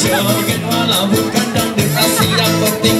Joget walaupun kandang di Asia penting